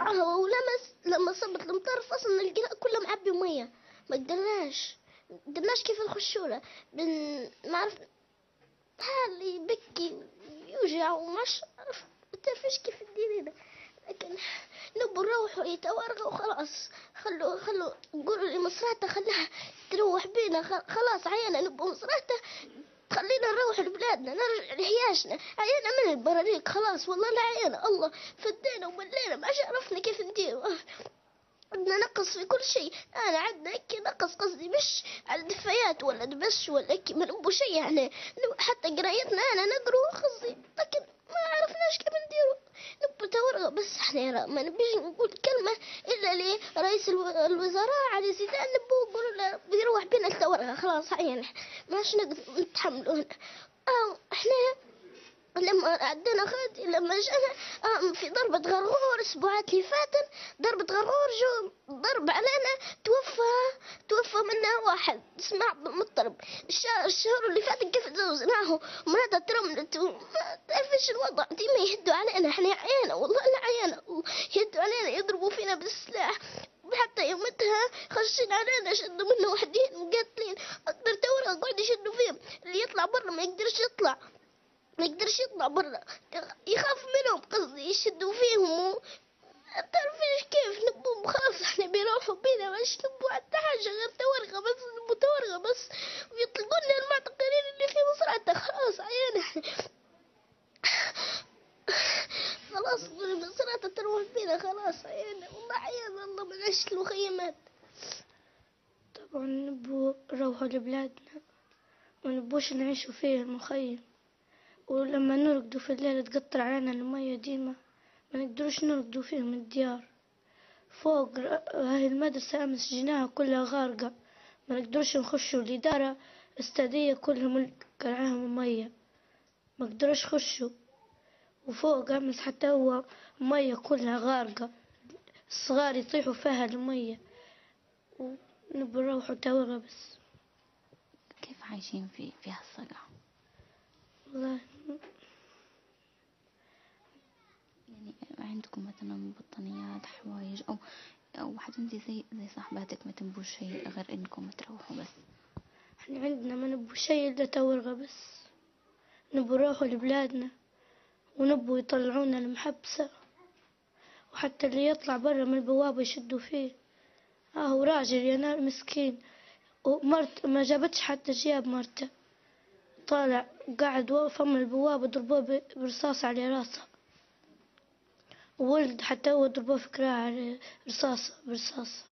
آه، ولمس لما صبت المطر فصلنا القراء كله معبي مية. ما قدرناش. قدرناش كيف نخشوله بن ما عرف حالي بكي يوجع ومش ما تعرفش كيف ندير لكن نبوا نروحوا يتورغوا وخلاص خلوا خلوا قولوا لي مصراته خلاها تروح بينا. خلاص عيانا نبوا مصراته خلينا نروح لبلادنا نرجع لحياشنا. عيانا من البراريق خلاص والله لا عيانا الله فدينا وملينا ما عرفنا كيف نديروا بدنا نقص في كل شيء انا عندنا هيك نقص قصدي مش على الدفايات ولا دبش ولا هيك ما نبو شيء يعني حتى قرايتنا أنا نقرو قصدي لكن ما عرفناش كيف نديرو نبو تورغة بس إحنا ما نبيش نقول كلمة الا لرئيس الو- الوزراء علي زيدان نبو نقول له بيروح بينا التورغة خلاص عين ماش نقدر نتحملوا هنا آه إحنا لما عدنا خالتي لما جانا في ضربة غرغور الأسبوعات اللي فاتن ضربة غرغور جو ضرب علينا توفى توفى منا واحد عبد المطلب. الشهر, الشهر اللي فات كيف تزوجناه؟ ومراته ترملت وما تعرفش الوضع؟ ديما يهدوا علينا إحنا عيانا والله لا عيانا يهدوا علينا يضربوا فينا بالسلاح. حتى يومتها خشين علينا شدوا منا وحدين مقاتلين. اكبر تورقة قاعد يشدوا فيهم. اللي يطلع برا ما يقدرش يطلع. ما يقدرش يطلع برا. يخاف منهم قصدي يشدوا فيهم. تعرفيش كيف نبو خلاص إحنا بيروحوا بينا مش نبو حتى حاجة غير تورغة بس نبو تورغة بس. ويطلقوا لنا المعتقلين اللي في مصرعته خلاص عيان إحنا. خلاص مصرعته تروح بينا. خلاص عيان. والله عيان. والله ما المخيمات طبعا نبو نروحوا لبلادنا ونبوش نعيشوا فيه المخيم ولما نرقدوا في الليل تقطر علينا المية ديما ما نقدروش نرقدوا فيهم الديار. فوق هاي المدرسة أمس جيناها كلها غارقة ما نقدروش نخشوا الإدارة استادية كلها ملك عليهم مية ما قدروش يخشوا وفوق أمس حتى هو مية كلها غارقة الصغار يطيحوا فيها المية. ونبي نروحوا توغة بس. كيف عايشين في في هالصقع والله يعني عندكم مثلا بطانيات حوايج أو أو حتى انت زي زي صاحباتك ما تنبوش شيء غير إنكم تروحوا بس. إحنا عندنا ما نبو شيء إلا تورغة بس. نبو نروحوا لبلادنا ونبو يطلعونا المحبسة. وحتى اللي يطلع برا من البوابة يشدوا فيه. آه وراجل يا نار مسكين. ومرت ما جابتش حتى جياب مرته. طالع قاعد فم البوابة ضربوه برصاص على راسه. وولد حتى هو ضربوه في كراعه على رصاصة برصاصة